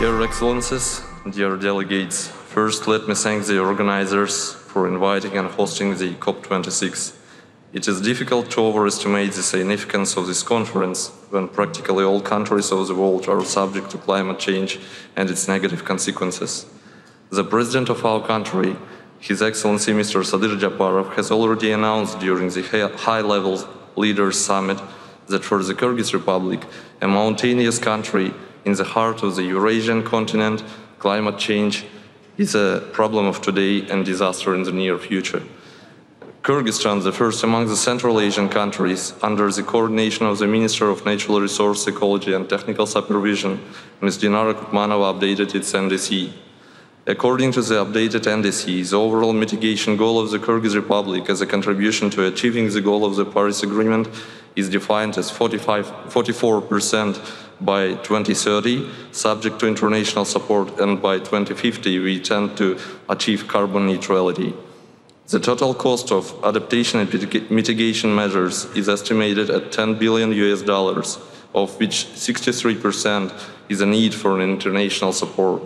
Dear Excellencies, dear delegates, first let me thank the organizers for inviting and hosting the COP26. It is difficult to overestimate the significance of this conference when practically all countries of the world are subject to climate change and its negative consequences. The president of our country, His Excellency Mr. Sadyr Japarov, has already announced during the high-level leaders summit that for the Kyrgyz Republic, a mountainous country in the heart of the Eurasian continent, climate change is a problem of today and disaster in the near future. Kyrgyzstan, the first among the Central Asian countries, under the coordination of the Minister of Natural Resource Ecology and Technical Supervision, Ms. Dinara Kutmanova, updated its NDC. According to the updated NDC, the overall mitigation goal of the Kyrgyz Republic as a contribution to achieving the goal of the Paris Agreement is defined as 45, 44% by 2030, subject to international support, and by 2050 we intend to achieve carbon neutrality. The total cost of adaptation and mitigation measures is estimated at 10 billion US dollars, of which 63% is a need for international support.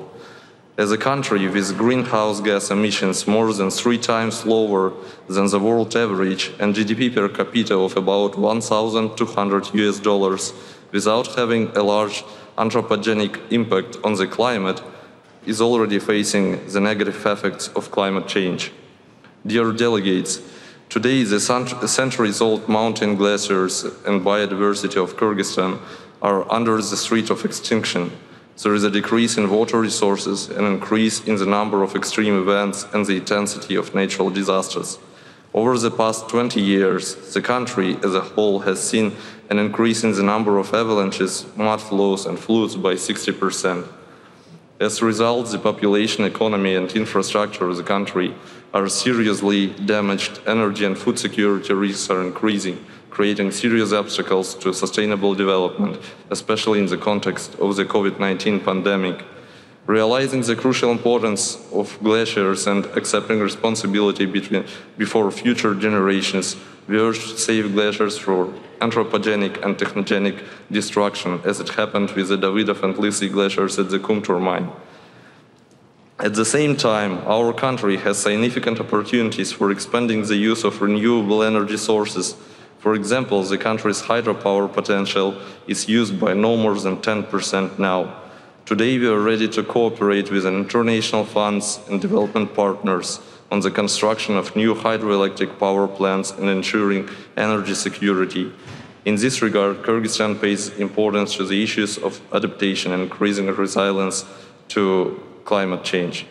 As a country with greenhouse gas emissions more than three times lower than the world average and GDP per capita of about 1,200 US dollars, without having a large anthropogenic impact on the climate, is already facing the negative effects of climate change. Dear delegates, today the centuries-old mountain glaciers and biodiversity of Kyrgyzstan are under the threat of extinction. There is a decrease in water resources, an increase in the number of extreme events and the intensity of natural disasters. Over the past 20 years, the country as a whole has seen an increase in the number of avalanches, mud flows and floods by 60%. As a result, the population, economy and infrastructure of the country are seriously damaged, energy and food security risks are increasing, creating serious obstacles to sustainable development, especially in the context of the COVID-19 pandemic. Realizing the crucial importance of glaciers and accepting responsibility between, before future generations, we urge to save glaciers from anthropogenic and technogenic destruction, as it happened with the Davydov and Lysy glaciers at the Kumtor mine. At the same time, our country has significant opportunities for expanding the use of renewable energy sources. For example, the country's hydropower potential is used by no more than 10% now. Today, we are ready to cooperate with international funds and development partners on the construction of new hydroelectric power plants and ensuring energy security. In this regard, Kyrgyzstan pays importance to the issues of adaptation and increasing resilience to climate change.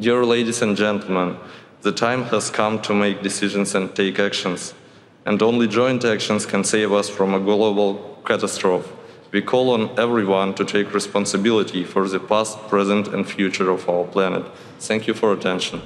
Dear ladies and gentlemen, the time has come to make decisions and take actions, and only joint actions can save us from a global catastrophe. We call on everyone to take responsibility for the past, present and future of our planet. Thank you for attention.